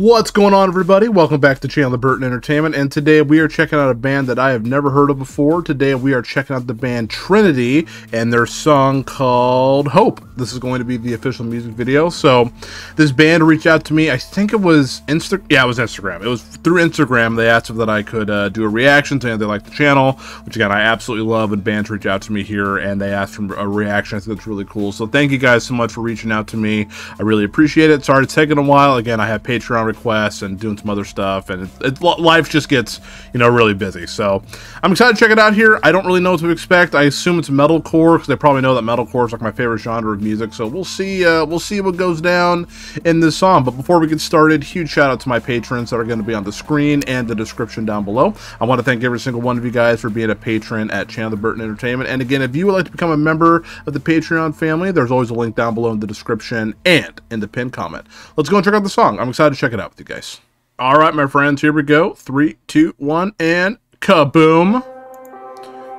What's going on, everybody? Welcome back to Chandler Burton Entertainment, and today we are checking out a band that I have never heard of before. Today we are checking out the band Trynity and their song called Hope. This is going to be the official music video. So, this band reached out to me. I think it was Insta. Yeah, it was Instagram. It was through Instagram. They asked if that I could uh, do a reaction, saying they like the channel, which again I absolutely love. And bands reach out to me here, and they asked for a reaction. I think that's really cool. So, thank you guys so much for reaching out to me. I really appreciate it. Sorry it's taken a while. Again, I have Patreon requests and doing some other stuff, and it, it, life just gets you know really busy. So I'm excited to check it out here. I don't really know what to expect. I assume it's metalcore because they probably know that metalcore is like my favorite genre of music. So we'll see. Uh, we'll see what goes down in this song. But before we get started, huge shout out to my patrons that are going to be on the screen and the description down below. I want to thank every single one of you guys for being a patron at Chandler Burton Entertainment. And again, if you would like to become a member of the Patreon family, there's always a link down below in the description and in the pinned comment. Let's go and check out the song. I'm excited to check it out with you guys. All right, my friends, here we go. Three, two, one, and kaboom!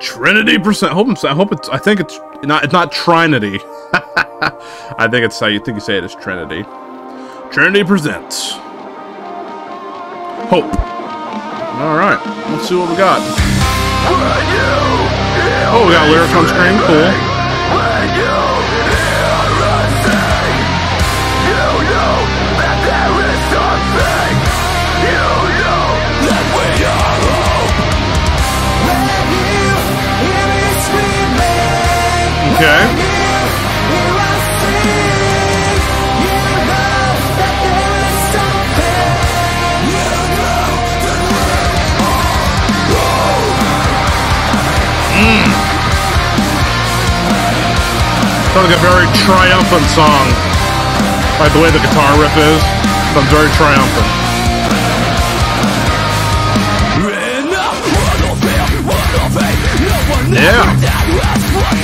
Trynity percent. I hope, I hope it's. I think it's not. It's not Trinity. I think it's how you think you say it is Trinity. Trynity presents Hope. All right, let's see what we got. Oh, we got lyrics on screen. Cool. Okay. Mm. Sounds like a very triumphant song. By the way the guitar riff is. Sounds very triumphant. Yeah.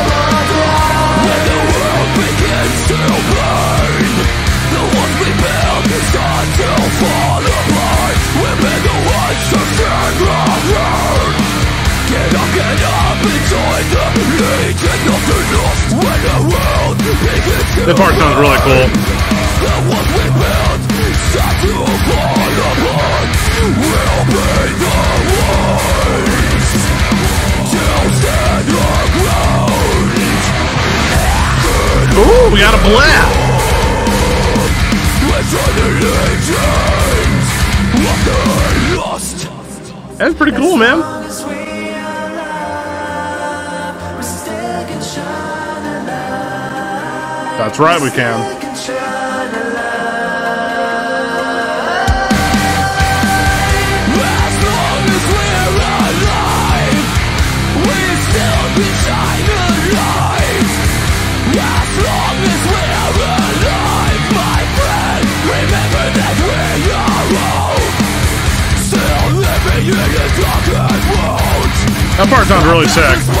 This part sounds really cool. Ooh, we got a blast. That's pretty cool, man. That's right, we can. That part sounds really sick.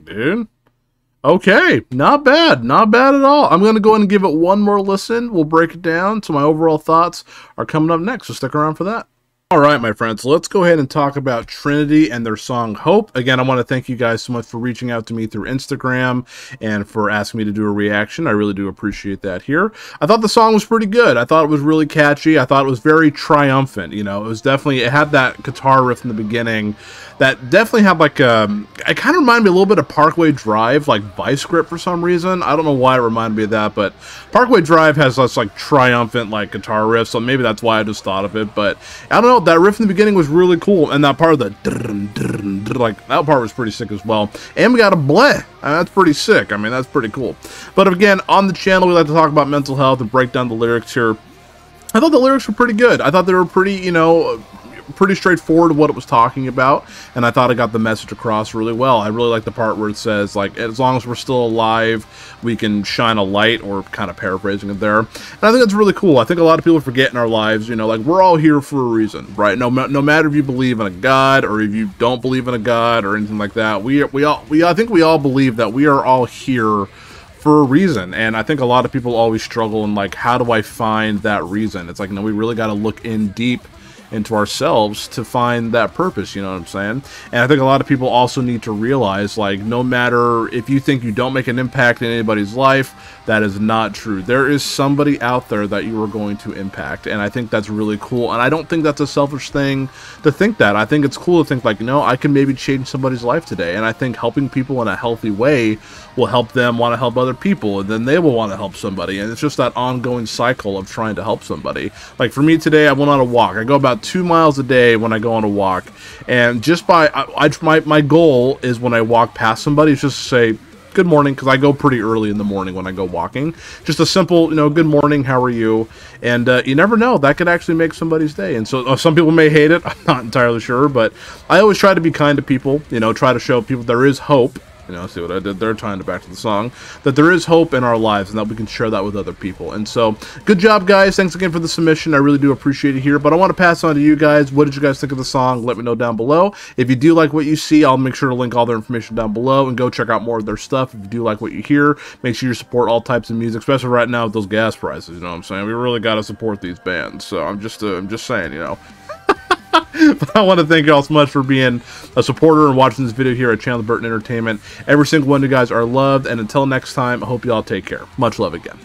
Okay, not bad, not bad at all. I'm going to go ahead and give it one more listen. We'll break it down. So my overall thoughts are coming up next, so stick around for that. All right, my friends, let's go ahead and talk about Trynity and their song Hope. Again, I want to thank you guys so much for reaching out to me through Instagram and for asking me to do a reaction. I really do appreciate that here. I thought the song was pretty good. I thought it was really catchy. I thought it was very triumphant. You know, it was definitely, it had that guitar riff in the beginning that definitely had like a, um, it kind of reminded me a little bit of Parkway Drive, like Vice Grip for some reason. I don't know why it reminded me of that, but Parkway Drive has this like triumphant like guitar riff, so maybe that's why I just thought of it. But I don't know, that riff in the beginning was really cool, and that part of the like that part was pretty sick as well. And we got a bleh. That's pretty sick. I mean, that's pretty cool. But again, on the channel, we like to talk about mental health and break down the lyrics here. I thought the lyrics were pretty good. I thought they were pretty, you know, pretty straightforward what it was talking about, and I thought it got the message across really well. I really like the part where it says, like, as long as we're still alive, we can shine a light, or kind of paraphrasing it there. And I think that's really cool. I think a lot of people forget in our lives, you know, like, we're all here for a reason, right? No, no matter if you believe in a God, or if you don't believe in a God, or anything like that, we, we all, we, I think we all believe that we are all here for a reason. And I think a lot of people always struggle in like, how do I find that reason? It's like, no, we really got to look in deep into ourselves to find that purpose, you know what I'm saying? And I think a lot of people also need to realize, like, no matter if you think you don't make an impact in anybody's life, that is not true. There is somebody out there that you are going to impact, and I think that's really cool. And I don't think that's a selfish thing to think that. I think it's cool to think, like, know, I can maybe change somebody's life today, and I think helping people in a healthy way will help them want to help other people, and then they will want to help somebody. And it's just that ongoing cycle of trying to help somebody. Like for me today, I went on a walk. I go about two miles a day when I go on a walk, and just by I, I my my goal is when I walk past somebody, is just to say good morning because I go pretty early in the morning when I go walking. Just a simple, you know, good morning, how are you? And uh, you never know, that could actually make somebody's day. And so uh, some people may hate it, I'm not entirely sure, but I always try to be kind to people, you know, try to show people there is hope you know, see what I did there, tying it back to the song, that there is hope in our lives and that we can share that with other people. And so, good job, guys. Thanks again for the submission. I really do appreciate it here. But I want to pass on to you guys. What did you guys think of the song? Let me know down below. If you do like what you see, I'll make sure to link all their information down below and go check out more of their stuff. If you do like what you hear, make sure you support all types of music, especially right now with those gas prices. You know what I'm saying? We really got to support these bands. So I'm just, uh, I'm just saying, you know. But I want to thank you all so much for being a supporter and watching this video here at Chandler Burton Entertainment. Every single one of you guys are loved, and until next time, I hope you all take care. Much love again.